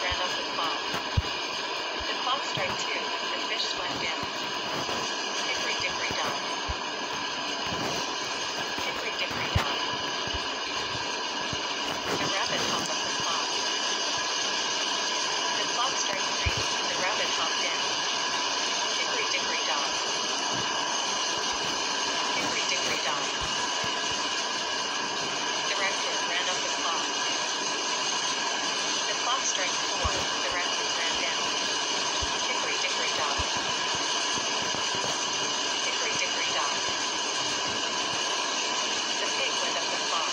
the clock. The struck two. The fish swam down. Hickory dickory dock. Hickory dickory dock. The rabbit hopped up the clock. The clock struck three. The rabbit hopped down. Hickory dickory dock. Hickory dickory dock. The raccoon ran up the clock. The clock struck four. The raccoon ran down. Hickory dickory dock. Hickory dickory dock. The pig went up the clock.